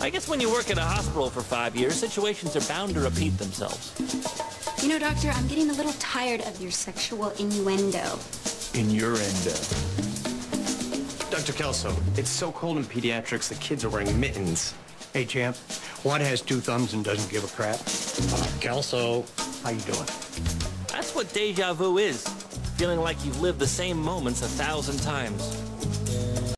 I guess when you work at a hospital for five years, situations are bound to repeat themselves. You know, Doctor, I'm getting a little tired of your sexual innuendo. Innuendo. Dr. Kelso, it's so cold in pediatrics, the kids are wearing mittens. Hey, champ. What has two thumbs and doesn't give a crap? Uh, Kelso, how you doing? That's what deja vu is. Feeling like you've lived the same moments a thousand times.